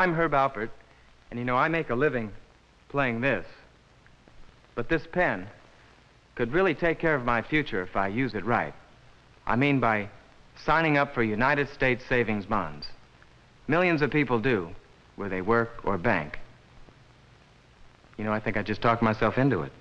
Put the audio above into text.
I'm Herb Alpert, and you know, I make a living playing this. But this pen could really take care of my future if I use it right. I mean by signing up for United States savings bonds. Millions of people do, where they work or bank. You know, I think I just talked myself into it.